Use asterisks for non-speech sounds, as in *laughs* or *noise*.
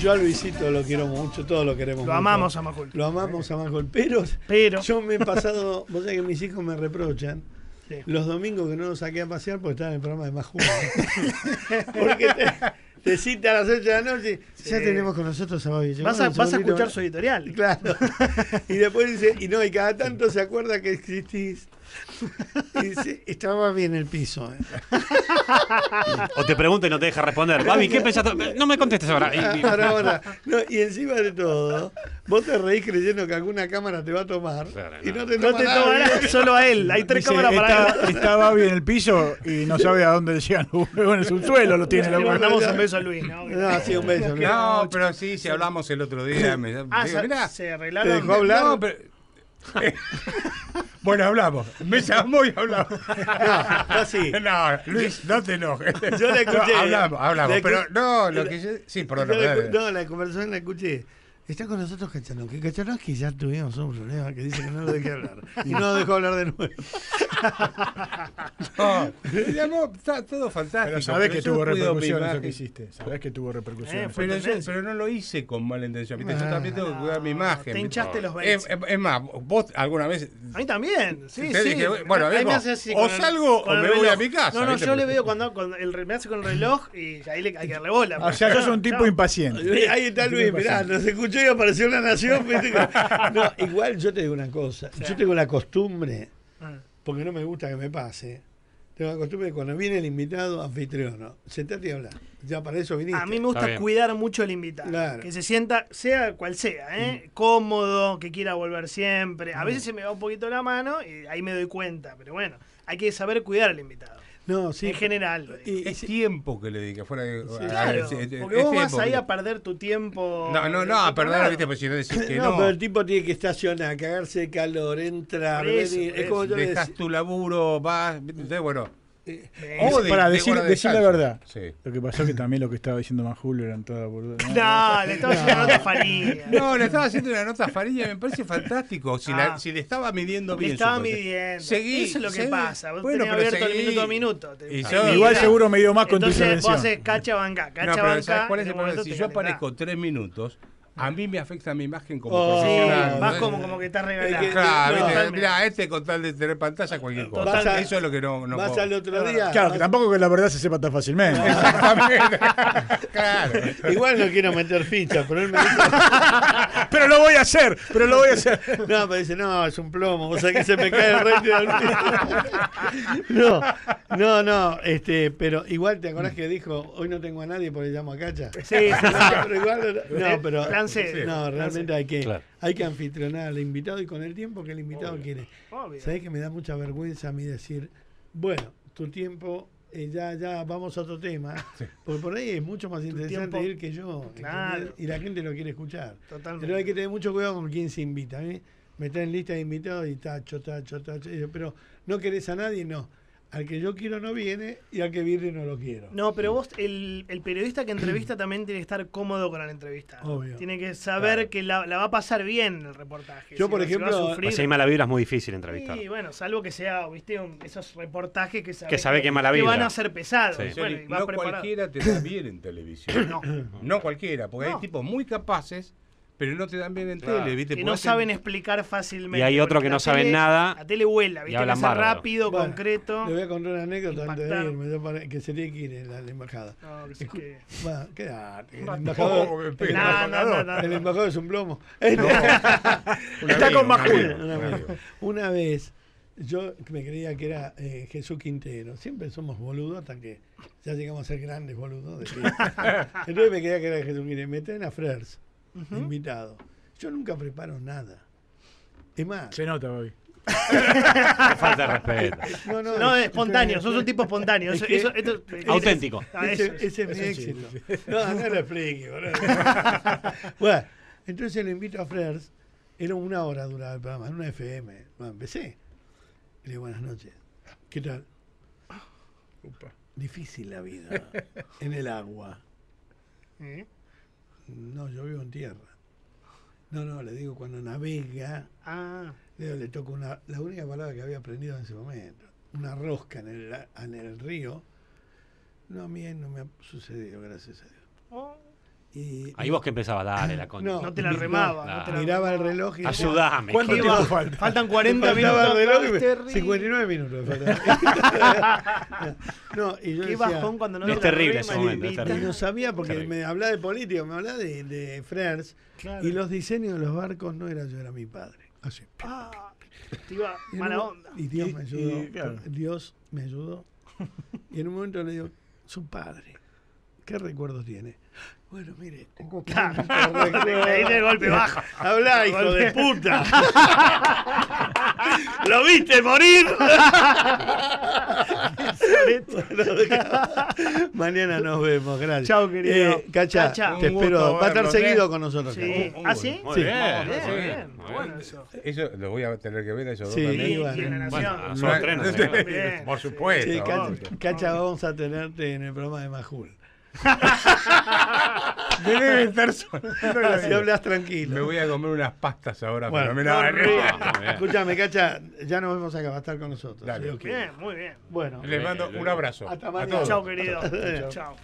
Yo a Luisito lo quiero mucho, todos lo queremos Lo mucho. amamos a Majul. Lo amamos a Majul. Pero, Pero. yo me he pasado, vos sabés que mis hijos me reprochan Sí. los domingos que no los saqué a pasear porque estaba en el programa de Majul. *laughs* porque te, te cita a las 8 de la noche. Ya Sí. tenemos con nosotros a Babi. Vas a, vas a escuchar su editorial. *laughs* Claro. Y después dice, y no, y cada tanto se acuerda que existís. Estaba bien el piso. eh". *laughs* O te pregunta y no te deja responder. Babi, ¿qué pensaste? No me contestes ahora. Y- y- Ahora, ahora. No, y encima de todo, vos te reís creyendo que alguna cámara te va a tomar. Claro, y no no. te No toma te tomará *laughs* solo a él. Hay tres Dice, cámaras para está, él. está Babi en el piso y no sabe a dónde le llegan. Bueno, es un suelo, lo tiene. Le mandamos un beso a Luis, ¿no? No, sí, un beso. Luis. No, pero sí, si hablamos el otro día. Me, Ah, digo, se, mirá, se ¿Te arreglaron. dejó hablar? No, pero- *laughs* bueno, hablamos. Me llamó y hablamos. No, así. *laughs* No, Luis, no te enojes. Yo la escuché. No, hablamos, hablamos. La Pero no, lo que yo. Sí, perdón, la perdón. no, la conversación la escuché. Está con nosotros Cachanowski. Cachanowski ya tuvimos un problema que dice que no lo dejé hablar. *laughs* Y no lo dejó hablar de nuevo. *laughs* No, me llamó, está todo fantástico. Pero sabés que yo tuvo eso imagen. que hiciste. Sabés que tuvo repercusión. Eh, Pero, yo, pero no lo hice con mala intención. ¿viste? Yo Ah. también tengo que cuidar mi imagen. te hinchaste los Es, veins. es- es más, vos alguna vez. A mí también. Sí, sí. dije, bueno, me hace así o salgo con o me voy a mi casa, No, no, ¿viste? yo le veo cuando, cuando el, me hace con el reloj y ahí le, hay que darle bola. O sea, sos un *laughs* tipo impaciente. Ahí está Luis, mirá, nos escuchó y apareció la nación. *laughs* No, igual yo te digo una cosa. Yo tengo la costumbre, Ah. porque no me gusta que me pase. Tengo la costumbre de cuando viene el invitado anfitrión, sentate y habla. Ya para eso viniste. A mí me gusta cuidar mucho al invitado. Claro. Que se sienta, sea cual sea, ¿eh? cómodo, que quiera volver siempre. A veces se me va un poquito la mano y ahí me doy cuenta. Pero bueno, hay que saber cuidar al invitado. No, sí. en general. Y- y Es sí- tiempo que le dedica. Fuera de, Claro, sí, es- porque es vos vas ahí a perder tu tiempo. No, no, no, perdón, lado. viste, pues si no decís *laughs* que no, no. pero el tipo tiene que estacionar, cagarse de calor, entrar, venir. Es como yo Dejas tu laburo, vas. bueno. Eh, O de- Para de decir, de decir la verdad. Sí. Lo que pasó que también lo que estaba diciendo Manjul eran todas boludas. *laughs* No, le estaba haciendo nota faría. No, le estaba haciendo una nota Farilla, me parece fantástico. Si, la- Ah. si le estaba midiendo Le bien. estaba su concepto. midiendo. Seguí, Eso es lo que seguí. pasa. Vos Bueno, tenés pero abierto el seguí. minuto a minuto. Y yo- Igual seguro me dio más con tu Entonces vos intervención. haces cacha banca, No, cacha pero banca. ¿sabes cuál es el problema? momento Si yo aparezco tres minutos, a mí me afecta mi imagen como Oh, Sí, profesional. vas ¿no? como, como que estás regalado. Es que- Claro, No, mirá, este con tal de tener pantalla, cualquier cosa. Vas a- Eso es lo que no, no Vas puedo. al otro día. Claro, que tampoco que la verdad se sepa tan fácilmente. Exactamente. *laughs* claro. Igual no quiero meter ficha, pero él me dice. *laughs* pero lo voy a hacer, pero lo voy a hacer. No, pero dice, no, es un plomo, o sea que se me cae el rating *laughs* al No, no, no, este, pero igual te acordás que dijo, hoy no tengo a nadie porque llamo a Cacha. Sí, sí, sí. No, pero igual, no, pero No, realmente hay que, Claro. hay que anfitrionar al invitado y con el tiempo que el invitado quiere. Obvio. ¿Sabés que me da mucha vergüenza a mí decir, bueno, tu tiempo, eh, ya, ya vamos a otro tema? Porque por ahí es mucho más interesante tiempo- ir que yo. Y la gente lo quiere escuchar. Totalmente. Pero hay que tener mucho cuidado con quién se invita. A mí me traen lista de invitados y tacho, tacho, tacho. Pero no querés a nadie, no. Al que yo quiero no viene y al que viene no lo quiero. No, pero vos, el, el periodista que entrevista *clears throat* también tiene que estar cómodo con la entrevista. Obvio. Tiene que saber que la, la va a pasar bien en el reportaje. Yo, Si por no, si va a ejemplo, sufrir- Si hay mala vibra es muy difícil entrevistar. Sí, bueno, salvo que sea, viste, un- esos reportajes que sabe Que sabe que es mala vibra. van a ser pesados. Sí. Bueno, y no preparado. cualquiera te da bien en televisión. *coughs* No, No cualquiera, porque No. hay tipos muy capaces, pero no te dan bien en Claro. tele, ¿viste? que no hacen- saben explicar fácilmente. Y hay otro que no saben tele- nada La tele vuela, viste, que hablan hace bárbaro. rápido, Bueno, concreto. Le voy a contar una anécdota antes de Impactar. irme, que se tiene que ir en la, la embajada. No, que sí que- Va, quédate. El No, embajador, el pero- No, no, embajador, no, no, el embajador es un plomo. *laughs* Un Está amigo, con *laughs* un Majul. amigo, Una un vez, amigo. una vez, yo me creía que era eh, Jesús Quintero. Siempre somos boludos hasta que ya llegamos a ser grandes boludos. *laughs* Entonces me creía que era Jesús Quintero. Me traen a Frers, invitado. Yo nunca preparo nada. Es más, Se nota, Babi. *laughs* Falta respeto. no, no, No, es es- espontáneo, sos un tipo espontáneo. Es Eso- que- eso- esto- Auténtico. Ah, ese, es. ese es mi éxito. No, no lo explique, boludo. *laughs* bueno, entonces lo invito a Frers. Era una hora duraba el programa, en una FM. Bueno, empecé. Y le digo, buenas noches. ¿Qué tal? Difícil la vida. en el agua. ¿Eh? No, yo vivo en tierra. No, no, le digo cuando navega, Ah, le, toco una, la única palabra que había aprendido en ese momento, una rosca en el, en el río. No, a mí no me ha sucedido, gracias a Dios. oh, Y, Ahí vos que empezabas, dale, la concha. No, No te la remaba. no, no te la miraba el reloj y Ayudame. ¿Cuánto ¿qué tiempo va? falta? Faltan 40 Faltaba minutos. el reloj y Ay, me- terrible. 59 minutos. me faltaba. *laughs* no, y yo Qué decía, bajón cuando no Es terrible ese y momento, es invita. y terrible. no sabía porque Terrible. me hablaba de política, me hablaba de, de Frers Claro. y los diseños de los barcos no era yo, era mi padre. Así. Ah, te iba *laughs* mala un- onda. Y Dios me ayudó. y, claro. Dios me ayudó. Y en un momento le digo, su padre, ¿qué recuerdos tiene? Bueno, mire, tengo. Le diste el golpe bajo. Habla, hijo Golpe. de puta. *laughs* ¿Lo viste morir? Bueno, *laughs* Mañana nos vemos, gracias. Chao, querido. Eh, Cacha, Cacha. te espero. Va a estar verlos, ¿eh? seguido con nosotros. Sí. Un ¿Ah, sí? Muy Sí. bien, Bien, muy bien. bien, muy Bueno, eso. Eso lo voy a tener que ver a esos Sí, dos también. bueno. y en la Bueno, nación. a nosotros tres No. *laughs* Por supuesto. Sí. Cacha, vamos a tenerte en el programa de Majul. Me *laughs* debe estar la Así hablas tranquilo. Me voy a comer unas pastas ahora. Bueno. *laughs* Escúchame, Cacha, ya nos vemos acá, va a estar con nosotros. Dale. Bien, muy bien. Bueno, les mando un abrazo. Hasta mañana. Chao, querido. Chao. Chao.